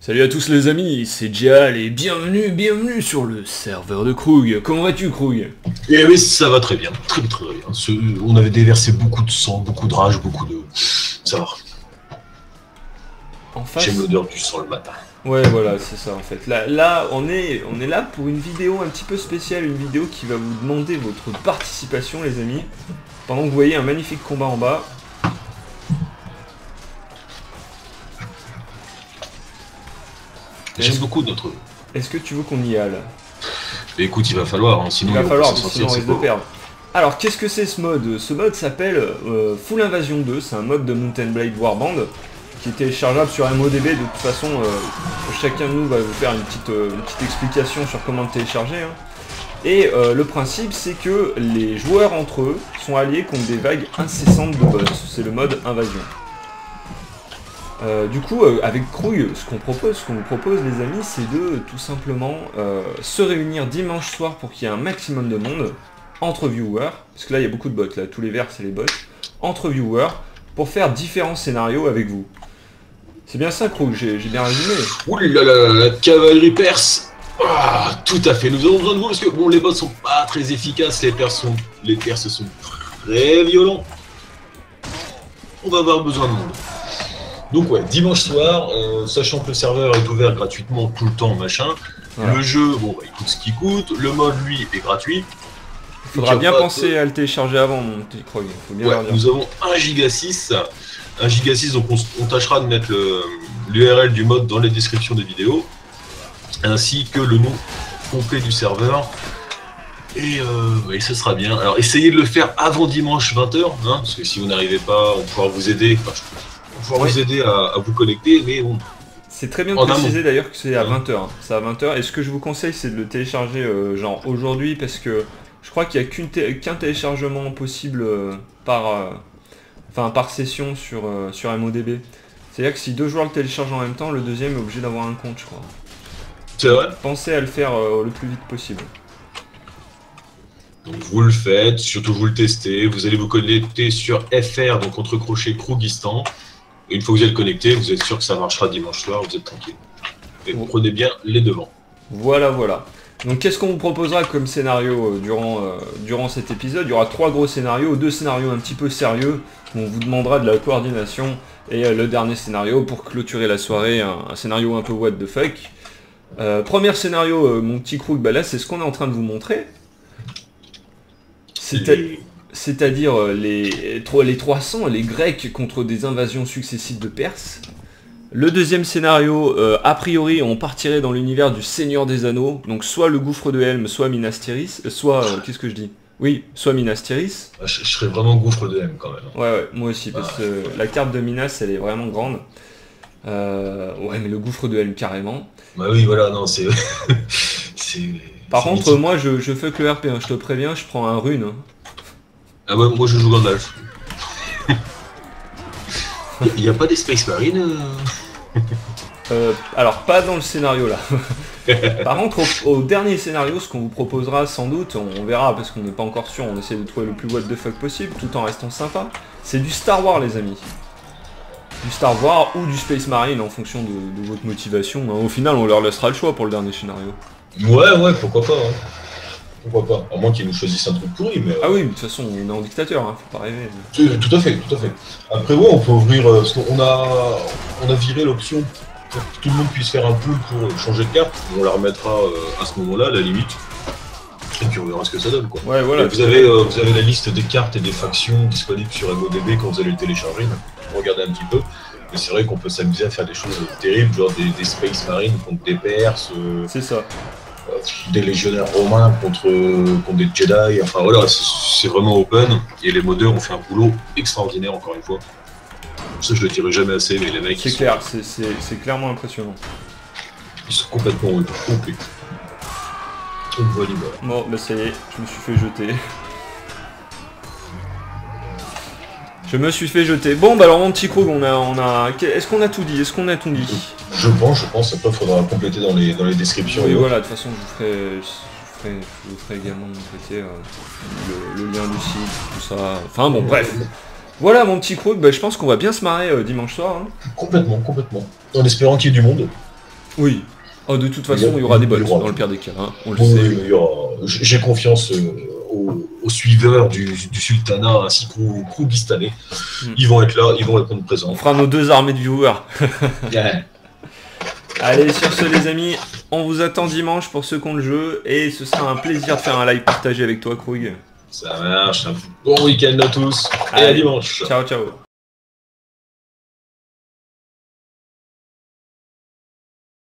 Salut à tous les amis, c'est Dial et bienvenue, bienvenue sur le serveur de Krug. Comment vas-tu Krug? Eh oui, ça va très bien, très très bien. Ce- On avait déversé beaucoup de sang, beaucoup de rage, beaucoup de... Ça va, En face j'aime l'odeur du sang le matin. Ouais voilà, c'est ça en fait. Là, là on, est, on est là pour une vidéo un petit peu spéciale, une vidéo qui va vous demander votre participation les amis. Pendant que vous voyez un magnifique combat en bas. J'aime beaucoup notre... Est-ce que tu veux qu'on y aille? Écoute, il va falloir, hein, sinon Il va falloir, sinon on risque de perdre. Alors, qu'est-ce que c'est ce mode? Ce mode s'appelle euh, Full Invasion 2, c'est un mode de Mountain Blade Warband qui est téléchargeable sur MODB. De toute façon, euh, chacun de nous va vous faire une petite, euh, une petite explication sur comment le télécharger. hein. Et le principe, c'est que les joueurs entre eux sont alliés contre des vagues incessantes de boss. C'est le mode Invasion. Euh, du coup, euh, avec Crouille, ce qu'on propose, ce qu'on vous propose, les amis, c'est de tout simplement euh, se réunir dimanche soir pour qu'il y ait un maximum de monde entre viewers, parce que là il y a beaucoup de bots, là tous les verts c'est les bots, entre viewers, pour faire différents scénarios avec vous. C'est bien ça, j'ai j'ai bien résumé. Ouh là là, la cavalerie perse ah, Tout à fait, nous avons besoin de vous parce que bon, les bots sont pas très efficaces, les perses sont, les perses sont très violents. On va avoir besoin de monde. Donc ouais, dimanche soir, euh, sachant que le serveur est ouvert gratuitement tout le temps, machin, Voilà. le jeu, bon, bah, il coûte ce qu'il coûte, le mode, lui, est gratuit. Il faudra bien penser à le télécharger avant, mon petit faut bien Ouais, nous avons 1 giga 6. 1 giga 6, donc on, tâchera de mettre l'URL du mode dans les descriptions des vidéos, ainsi que le nom complet du serveur. Et euh, ce sera bien. Alors essayez de le faire avant dimanche 20h, hein, parce que si vous n'arrivez pas, on pourra vous aider. Enfin, je- Oui. vous aider à, à vous connecter, mais bon, C'est très bien de préciser d'ailleurs que c'est à Ouais. 20h. C'est à 20h. Et ce que je vous conseille, c'est de le télécharger euh, genre aujourd'hui parce que je crois qu'il n'y a té- qu'un téléchargement possible euh, par, euh, enfin, par session sur, sur MODB. C'est-à-dire que si deux joueurs le téléchargent en même temps, le deuxième est obligé d'avoir un compte, je crois. c'est vrai? Pensez à le faire le plus vite possible. Donc vous le faites, surtout vous le testez, vous allez vous connecter sur FR, donc entre crochets Krougistan. Une fois que vous êtes connecté, vous êtes sûr que ça marchera dimanche soir, vous êtes tranquille. Et Bon. prenez bien les devants. Voilà, voilà. Donc qu'est-ce qu'on vous proposera comme scénario euh, durant, euh, durant cet épisode? Il y aura trois gros scénarios, deux scénarios un petit peu sérieux, où on vous demandera de la coordination, et euh, le dernier scénario pour clôturer la soirée, un, un scénario un peu what the fuck. Euh, premier scénario, mon petit Krug, bah là c'est ce qu'on est en train de vous montrer. Et- C'est-à-dire euh, les, les 300, les Grecs contre des invasions successives de Perses. Le deuxième scénario, euh, a priori, on partirait dans l'univers du Seigneur des Anneaux, donc soit le gouffre de Helm, soit Minas Tirith, euh, soit, euh, qu'est-ce que je dis? Oui, soit Minas Tirith. Ah, je, je serais vraiment gouffre de M quand même. Ouais, ouais, moi aussi, parce que euh, la carte de Minas, elle est vraiment grande. Euh, ouais, mais le gouffre de Helm, carrément. Bah oui, voilà, non, c'est. Par contre, mythique. moi, je, je fuck le RP, hein, je te préviens, je prends un rune. hein. Ah ouais, moi je joue Gandalf. Il n'y a pas des Space Marines euh Euh, alors, pas dans le scénario là. Par contre, au, au dernier scénario, ce qu'on vous proposera sans doute, on, on verra parce qu'on n'est pas encore sûr, on essaie de trouver le plus what the fuck possible tout en restant sympa, c'est du Star Wars les amis. Du Star Wars ou du Space Marine en fonction de, de votre motivation. hein. Au final, on leur laissera le choix pour le dernier scénario. Ouais, ouais, pourquoi pas. hein. Pourquoi pas. À moins qu'ils nous choisissent un truc pourri, mais. euh, Ah oui, mais de toute façon, on est en dictateur, hein, faut pas rêver. Tout tout à fait, tout à fait. Après, ouais, on peut ouvrir. euh, Parce qu'on a, on a viré l'option pour que tout le monde puisse faire un pool pour changer de carte. On la remettra euh, à ce moment-là, à la limite. Et puis on verra ce que ça donne, quoi. Ouais, voilà. Et vous, avez, euh, vous avez la liste des cartes et des factions disponibles sur MODB quand vous allez le télécharger. Regardez un petit peu. Et c'est vrai qu'on peut s'amuser à faire des choses terribles, genre des, des Space Marines contre des Perses, euh, C'est ça. Euh, des légionnaires romains contre, contre des Jedi. Enfin voilà, c'est vraiment open. Et les modeurs ont fait un boulot extraordinaire, encore une fois. Ça, je le dirai jamais assez, mais les mecs, C'est sont, clair, c'est- clairement impressionnant. ils sont complètement complets. Voilà, voilà. Bon, bah ça y est, je me suis fait jeter. Je me suis fait jeter. Bon, bah alors mon petit Krug, on a, on a, est-ce qu'on a tout dit? Est-ce qu'on a tout dit? Je pense, je pense. Après, faudra compléter dans les, dans les descriptions. Oui, et voilà. De toute façon, je vous ferai, je vous ferai également de mon côté euh, le, le lien du site, tout ça. Enfin bon, bref. Voilà mon petit Krug. Bah, je pense qu'on va bien se marrer euh, dimanche soir. hein. Complètement, complètement. En espérant qu'il y ait du monde. Oui. Oh, de toute façon, il y aura des bots dans le pire des cas, hein, on le Oui, sait. oui, J'ai confiance euh, aux, aux suiveurs du, du sultanat ainsi qu'aux Krougistanais. Hmm. Ils vont être là, ils vont répondre On présents. fera nos deux armées de viewers. Allez, sur ce, les amis, on vous attend dimanche pour ont le jeu. Et ce sera un plaisir de faire un live partagé avec toi, Krug. Ça marche. Un bon week-end à tous et à dimanche. Ciao, ciao.